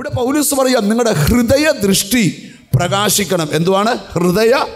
ഇവിടെ പൗലൂസ് പറയാം നിങ്ങളുടെ ഹൃദയ ദൃഷ്ടി പ്രകാശിക്കണം. എന്തുവാണ്? ഹൃദയ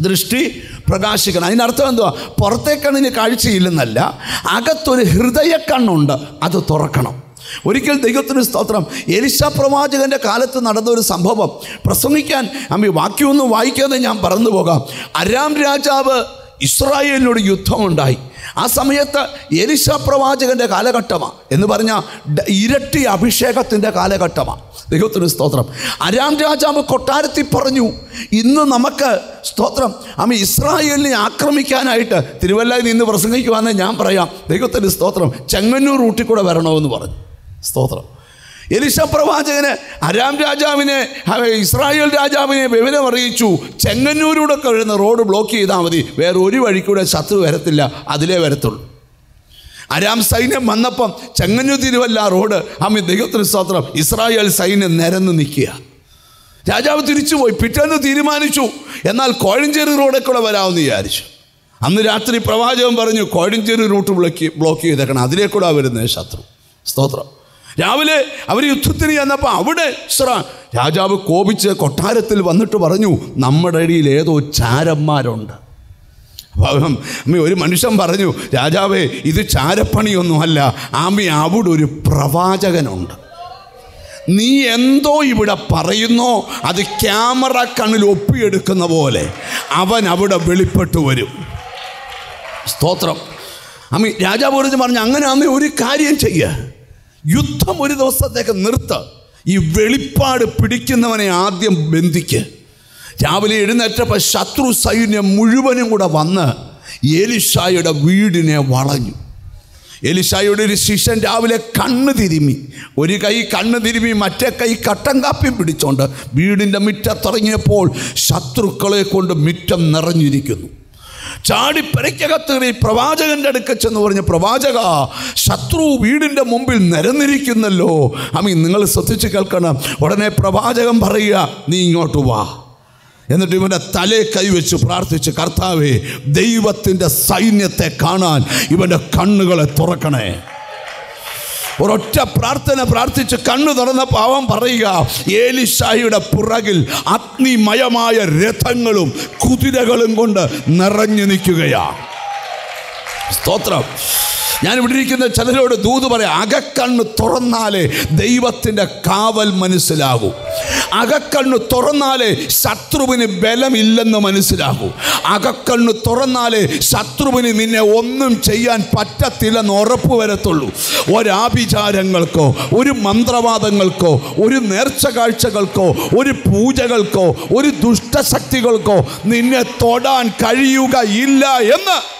ദൃഷ്ടി പ്രകാശിക്കണം. അതിനർത്ഥം എന്തുവാ? പുറത്തെ കണ്ണിന് കാഴ്ചയില്ലെന്നല്ല അകത്തൊരു ഹൃദയ കണ്ണുണ്ട് അത് തുറക്കണം. ഒരിക്കൽ ദൈവത്തിന് സ്തോത്രം. എലിശ പ്രവാചകന്റെ കാലത്ത് നടന്ന ഒരു സംഭവം. പ്രസംഗിക്കാൻ അമ്മ വാക്യമൊന്നും വായിക്കാതെ ഞാൻ പറന്നു പോകാം അരാം രാജാവ് ഇസ്രായേലിനോട് യുദ്ധമുണ്ടായി. ആ സമയത്ത് എലിശ പ്രവാചകന്റെ കാലഘട്ടമാണ് എന്ന് പറഞ്ഞാൽ ഇരട്ടി അഭിഷേകത്തിന്റെ കാലഘട്ടമാണ് ദൈവത്തിന് സ്തോത്രം. അരാം രാജാവ് കൊട്ടാരത്തിൽ പറഞ്ഞു ഇന്ന് നമുക്ക് സ്തോത്രം. അമ്മ ഇസ്രായേലിനെ ആക്രമിക്കാനായിട്ട് തിരുവല്ലയിൽ നിന്ന് പ്രസംഗിക്കുവാന്ന് ഞാൻ പറയാം. ദൈവത്തിന് സ്തോത്രം. ചെങ്ങന്നൂർ റൂട്ടിൽ കൂടെ വരണമെന്ന് പറഞ്ഞു. സ്തോത്രം. എലിശ പ്രവാചകന് അരാം രാജാവിനെ ഇസ്രായേൽ രാജാവിനെ വിവരം അറിയിച്ചു. ചെങ്ങന്നൂരൂടെ കഴിയുന്ന റോഡ് ബ്ലോക്ക് ചെയ്താൽ മതി. വേറെ ഒരു വഴിക്കൂടെ കൂടെ ശത്രു വരത്തില്ല. അതിലേ വരത്തുള്ളൂ. അരാം സൈന്യം വന്നപ്പം ചെങ്ങന്നൂർ തിരുവല്ല റോഡ് അമ്മ ദൈവത്തിന് സ്തോത്രം ഇസ്രായേൽ സൈന്യം നിരന്ന് നിൽക്കുക. രാജാവ് തിരിച്ചുപോയി. പിറ്റേന്ന് തീരുമാനിച്ചു. എന്നാൽ കോഴഞ്ചേരി റോഡിൽ കൂടെ വരാമെന്ന് വിചാരിച്ചു. അന്ന് രാത്രി പ്രവാചകൻ പറഞ്ഞു കോഴഞ്ചേരി റൂട്ട് ബ്ലോക്ക് ബ്ലോക്ക് ചെയ്തേക്കണം. അതിലേക്കൂടെ കൂടെ വരുന്നത് ശത്രു. സ്തോത്രം. രാവിലെ അവർ യുദ്ധത്തിന് ചെന്നപ്പോൾ അവിടെ ശ്ര രാജാവ് കോപിച്ച് കൊട്ടാരത്തിൽ വന്നിട്ട് പറഞ്ഞു നമ്മുടെ ഇടയിൽ ഏതോ ചാരന്മാരുണ്ട്. അപ്പം ഒരു മനുഷ്യൻ പറഞ്ഞു രാജാവേ ഇത് ചാരപ്പണിയൊന്നുമല്ല ആമി അവിടെ ഒരു പ്രവാചകനുണ്ട്. നീ എന്തോ ഇവിടെ പറയുന്നോ അത് ക്യാമറ കണ്ണിൽ ഒപ്പിയെടുക്കുന്ന പോലെ അവൻ അവിടെ വെളിപ്പെട്ടു വരും. സ്തോത്രം. അമ്മ രാജാവ് പറഞ്ഞു അങ്ങനെ അമ്മ ഒരു കാര്യം ചെയ്യുക യുദ്ധം ഒരു ദിവസത്തേക്ക് നിർത്ത്. ഈ വെളിപ്പാട് പിടിക്കുന്നവനെ ആദ്യം ബന്ധിക്ക്. രാവിലെ എഴുന്നേറ്റപ്പോൾ ശത്രു സൈന്യം മുഴുവനും കൂടെ വന്ന് ഏലിഷായുടെ വീടിനെ വളഞ്ഞു. എലിഷായുടെ ഒരു ശിഷ്യൻ രാവിലെ കണ്ണ് തിരുമി. ഒരു കൈ കണ്ണ് തിരുമി മറ്റേ കൈ കട്ടൻ കാപ്പിയും പിടിച്ചോണ്ട് വീടിന്റെ മുറ്റത്തിറങ്ങിയപ്പോൾ ശത്രുക്കളെ കൊണ്ട് മുറ്റം നിറഞ്ഞിരിക്കുന്നു. ചാടി പെരയ്ക്കകത്ത് കയറി പ്രവാചകന്റെ അടുക്ക ചെന്ന് പറഞ്ഞ് പ്രവാചക ശത്രു വീടിന്റെ മുമ്പിൽ നിരന്നിരിക്കുന്നല്ലോ. അമ്മി നിങ്ങൾ ശ്രദ്ധിച്ച് കേൾക്കണം. ഉടനെ പ്രവാചകൻ പറയുക നീ ഇങ്ങോട്ട് വാ. എന്നിട്ട് ഇവന്റെ തലേ കൈവച്ച് പ്രാർത്ഥിച്ച് കർത്താവേ ദൈവത്തിന്റെ സൈന്യത്തെ കാണാൻ ഇവന്റെ കണ്ണുകളെ തുറക്കണേ. ഒരൊറ്റ പ്രാർത്ഥന പ്രാർത്ഥിച്ച് കണ്ണു തുറന്ന പാവം പറയുക ഏലിഷായിയുടെ പുറകിൽ അഗ്നിമയമായ രഥങ്ങളും കുതിരകളും കൊണ്ട് നിറഞ്ഞു നിൽക്കുകയാ. സ്തോത്രം. ഞാൻ ഇവിടെ ഇരിക്കുന്ന ചിലരോട് ദൂത് പറയാം അകക്കണ്ണ് തുറന്നാലേ ദൈവത്തിന്റെ കാവൽ മനസ്സിലാകൂ. അകക്കണ്ണ് തുറന്നാലേ ശത്രുവിന് ബലമില്ലെന്ന് മനസ്സിലാകൂ. അകക്കണ്ണ് തുറന്നാലേ ശത്രുവിന് നിന്നെ ഒന്നും ചെയ്യാൻ പറ്റത്തില്ലെന്ന് ഉറപ്പ് വരത്തുള്ളൂ. ഒരാഭിചാരങ്ങൾക്കോ ഒരു മന്ത്രവാദങ്ങൾക്കോ ഒരു നേർച്ച കാഴ്ചകൾക്കോ ഒരു പൂജകൾക്കോ ഒരു ദുഷ്ടശക്തികൾക്കോ നിന്നെ തൊടാൻ കഴിയുകയില്ല എന്ന്